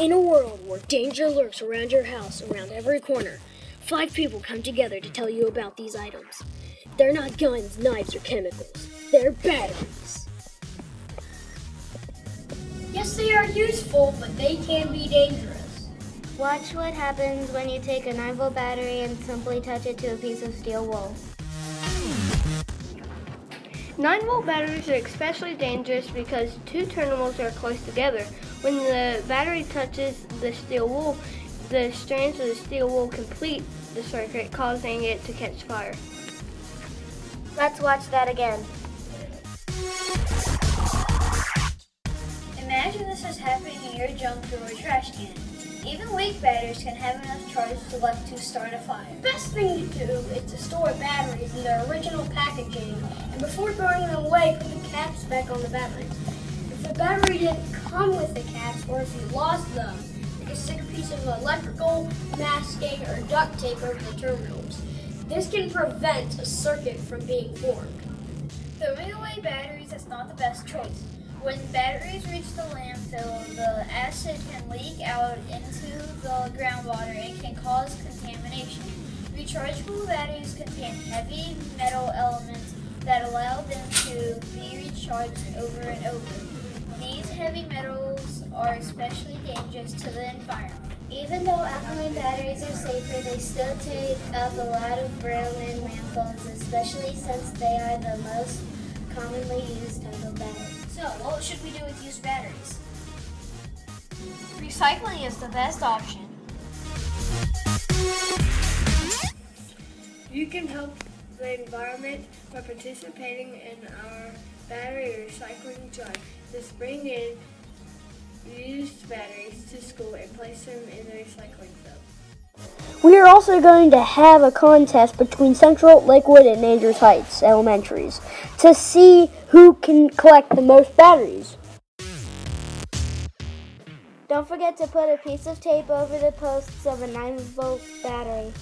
In a world where danger lurks around your house, around every corner, five people come together to tell you about these items. They're not guns, knives, or chemicals. They're batteries. Yes, they are useful, but they can be dangerous. Watch what happens when you take a 9 volt battery and simply touch it to a piece of steel wool. 9 volt batteries are especially dangerous because two terminals are close together. When the battery touches the steel wool, the strands of the steel wool complete the circuit, causing it to catch fire. Let's watch that again. Imagine this is happening in your junk or trash can. Even weak batteries can have enough charge left to start a fire. The best thing to do is to store batteries in their original packaging, and before throwing them away, put the caps back on the batteries. If the battery didn't come with the caps, or if you lost them, you can stick a piece of electrical masking or duct tape over the terminals. This can prevent a circuit from being formed. Throwing away batteries is not the best choice. When batteries reach leak out into the groundwater and can cause contamination. Rechargeable batteries contain heavy metal elements that allow them to be recharged over and over. These heavy metals are especially dangerous to the environment. Even though alkaline batteries are safer, they still take up a lot of in landfills, especially since they are the most commonly used type of battery. So, what should we do with used batteries? Recycling is the best option. You can help the environment by participating in our battery recycling drive. Just bring in used batteries to school and place them in the recycling bin. We are also going to have a contest between Central, Lakewood, and Andrews Heights elementaries to see who can collect the most batteries. Don't forget to put a piece of tape over the posts of a 9 volt battery.